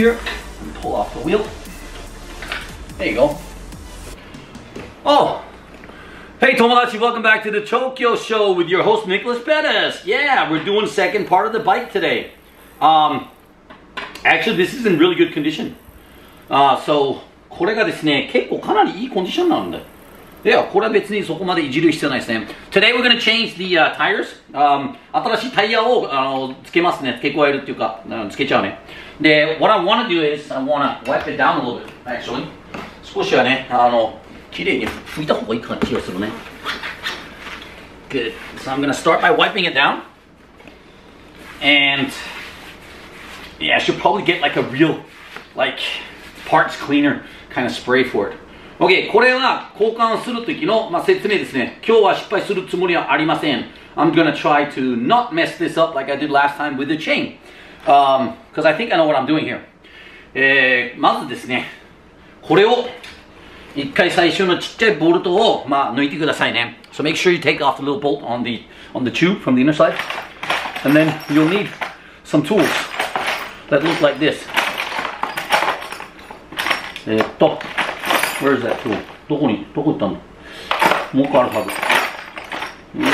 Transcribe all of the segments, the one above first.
here and pull off the wheel. There you go. Oh, hey Tomodachi, welcome back to the Tokyo Show with your host Nicholas Pettas. Yeah, we're doing second part of the bike today. Um, actually, this is in really good condition. Uh, so, いや、これは別にそこまでいじる必要ないですね。Today we're gonna change the、uh, tires、um,。新しいタイヤをあのつけますね。付け加えるっていうか、つけちゃうね。で、what I wanna do is, I wanna wipe it down a little bit, actually. 少しはね、あの、綺麗に拭いた方がいい感じがするね。Good. So I'm gonna start by wiping it down. And, yeah, I should probably get like a real, like, parts cleaner kind of spray for it. OK、これは交換するときの、まあ、説明ですね。今日は失敗するつもりはありません。I'm gonna try to not mess this up like I did last time with the chain. Because um, I think I know what I'm doing here. えー、まずですね、これを一回最初のちっちゃいボルトを、まあ、抜いてくださいね。So make sure you take off the little bolt on the, on the tube from the inner side. And then you'll need some tools that look like this. えー、っと、Where is that tool? どこに、どこ行ったのもう一個あるはず。うわ、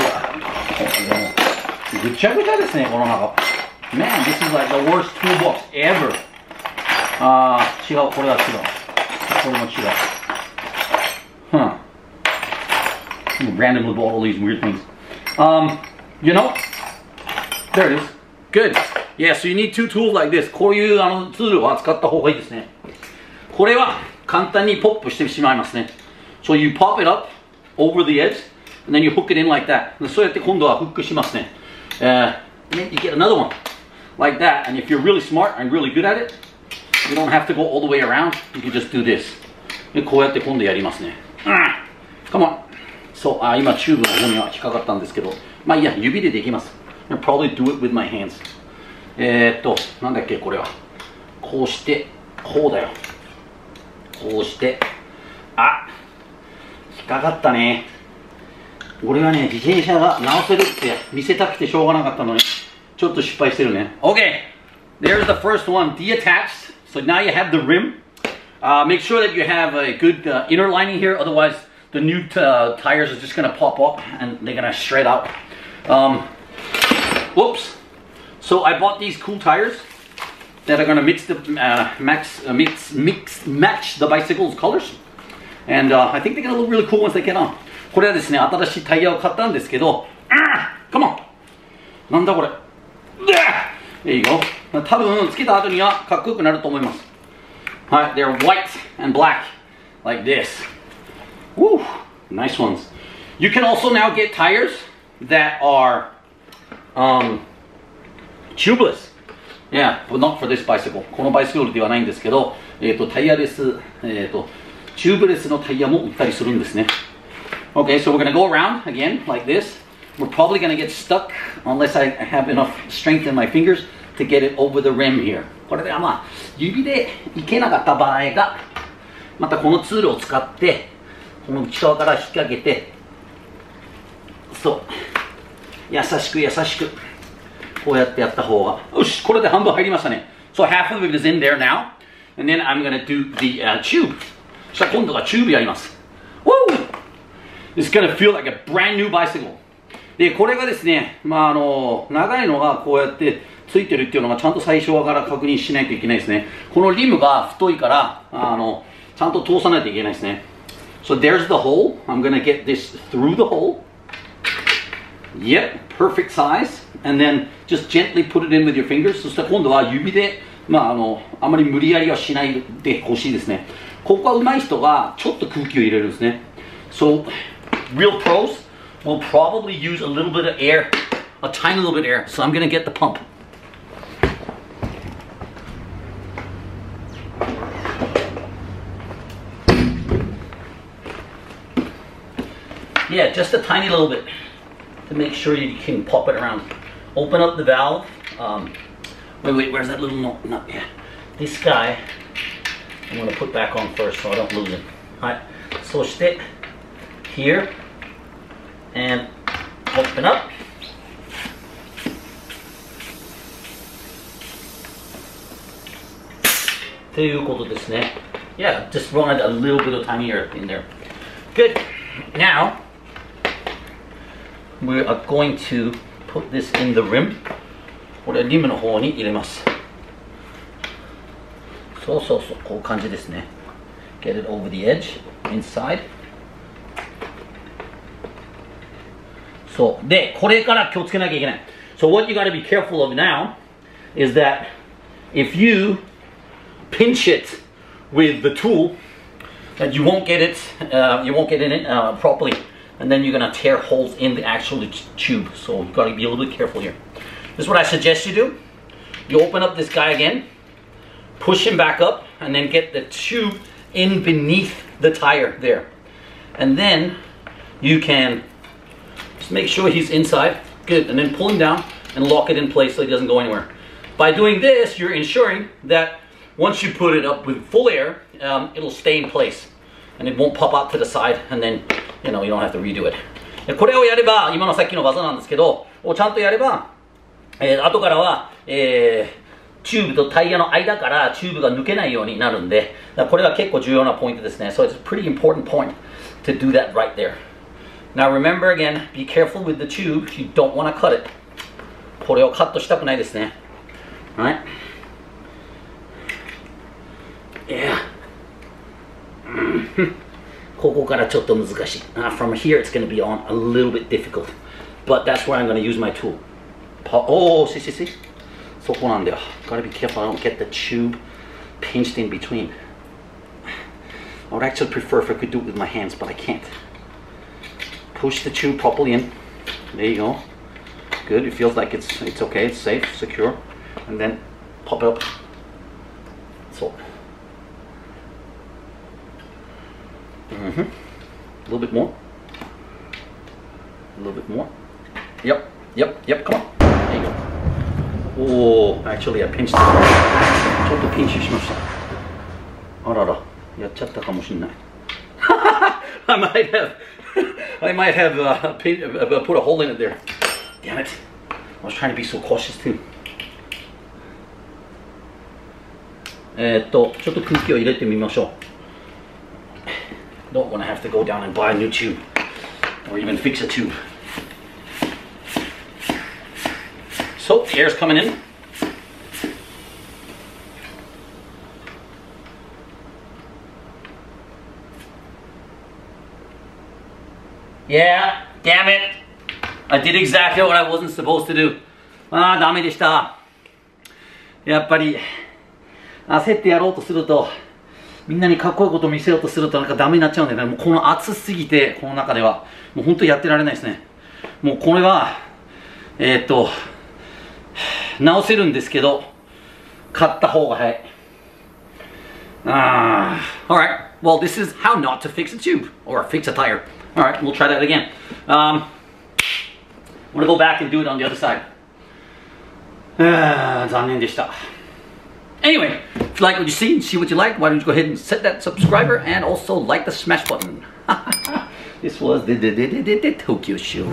ぐちゃぐちゃですね、この中。Man, this is like the worst toolbox ever. あー、違う、これは違う。これも違う。Huh. Randomly bought all these weird things. Um, you know, there it is. Good. Yeah, so you need two tools like this. こういうあのツールは使った方がいいですね。これは簡単にポップしてしまいますね。So you pop it up over the edge, and then you hook it in like that. そうやって今度はフックしますね。Uh, you get another one like that, and if you're really smart and really good at it, you don't have to go all the way around. You can just do this. でこうやって今度やりますね。Come on. そう、あ、今チューブの方には引っかかったんですけど、まあいいや、指でできます。I'll probably do it with my hands. えー、っと、なんだっけ、これは。こうして、こうだよ。こうしてあ引っかかったね俺はね自転車が直せるって見せたくてしょうがなかったのにちょっと失敗してるね OK there's the first one deattached so now you have the rim uh, make sure that you have a good uh, inner lining here otherwise the new uh, tires are just gonna pop up and they're gonna shred out um, whoops so I bought these cool tires that are going to mix the uh, max, uh, mix, mix, match the bicycle's colors. And uh, I think they're going to look really cool once they get on. これはですね、新しいタイヤを買ったんですけど、あ Come on! なんだこれ There you go. 多分、つけた後にはかっこよくなると思います。はい、they're white and black. Like this. Woo! Nice ones. You can also now get tires that are um, tubeless. Yeah, but not for this bicycle. このバイスクールではないんですけど、え、ー、と、タイヤレス、え、ー、と、チューブレスのタイヤも売ったりするんですね。Okay, so we're gonna go around again like this. We're probably gonna get stuck unless I have enough strength in my fingers to get it over the rim here. これではまあ、指でいけなかった場合が、またこのツールを使って、この内側から引っ掛けて、そう、優しく優しく。こうやってやった方が。よし、これで半分入りましたね。So half of it is in there now. And then I'm gonna do the、uh, tube. そしたら今度はチューブやります。Woo! It's gonna feel like a brand new bicycle. で、これがですね、まああの、長いのがこうやってついてるっていうのがちゃんと最初から確認しないといけないですね。このリムが太いから、あの、ちゃんと通さないといけないですね。So there's the hole. I'm gonna get this through the hole. Yep, perfect size. and then just gently put it in with your fingers そしたら今度は指でまああのあまり無理やりはしないでほしいですねここは上手い人がちょっと空気を入れるんですね So real pros will probably use a little bit of air a tiny little bit of air so I'm gonna get the pump Yeah, just a tiny little bit to make sure you can pop it around. Open up the valve. Um, wait, wait, where's that little nut? No, yeah. This guy, I'm gonna put back on first so I don't lose it. Alright, so stick here and open up. To. Yeah, just wanted a little bit of tiny earth in there. Good. Now, we are going to put this in the rim. これリムの方に入れます。そうそうそう、こういう感じですね。Get it over the edge, inside. そう。で、これから気をつけなきゃいけない。So what you gotta be careful of now is that if you pinch it with the tool, that you won't get it, uh, you won't get in it uh, properly, and then you're gonna tear holes in the actual tube. So you gotta be a little bit careful here. This is what I suggest you do. You open up this guy again, push him back up, and then get the tube in beneath the tire there. And then you can just make sure he's inside. Good. And then pull him down and lock it in place so he doesn't go anywhere. By doing this, you're ensuring that once you put it up with full air, um, it'll stay in place. And it won't pop out to the side and then, you know, you don't have to redo it. でこれをやれば、今のさっきの技なんですけど、をちゃんとやれば、えー、後からは、えー、チューブとタイヤの間からチューブが抜けないようになるんで、これが結構重要なポイントですね。So it's a pretty important point to do that right there. Now remember again, be careful with the tube. You don't want to cut it. これをカットしたくないですね。Right? Yeah. ここからちょっと難しい。Uh, from here it's going to be on a little bit difficult. But that's where I'm going to use my tool. Oh, see, see, see? そこなんだよ。Gotta be careful I don't get the tube pinched in between. I would actually prefer if I could do it with my hands, but I can't. Push the tube properly in. There you go. Good. It feels like it's it's okay. It's safe, secure, and then pop it up. So. Mm-hmm. A little bit more. A little bit more. Yep. Yep. Yep. Come on. There you go. Oh, actually, I pinched it. ちょっとピンチしました。あらら、やっちゃったかもしれない。I might have, I might have uh, pin, uh, put a hole in it there. Damn it. I was trying to be so cautious too. えーっと、ちょっと空気を入れてみましょう。Don't want to have to go down and buy a new tube or even fix a tube. So, air's coming in. Yeah, damn it. I did exactly what I wasn't supposed to do. ああ、ダメでした。やっぱり、焦ってやろうとすると、 みんなにかっこいいことを見せようとするとなんかダメになっちゃうんでね、もうこの暑すぎて、この中では、もう本当にやってられないですね。もうこれは、えー、っと、直せるんですけど、買った方が早い。Ah, all right. Well, this is how not to fix a tube or fix a tire. All right, we'll try that again. Um, I'm gonna go back and do it on the other side. Ah, 残念でした。Anyway, if you like what you see and see what you like, why don't you go ahead and set that subscriber and also like the smash button. this was the, the, the, the, Tokyo Show.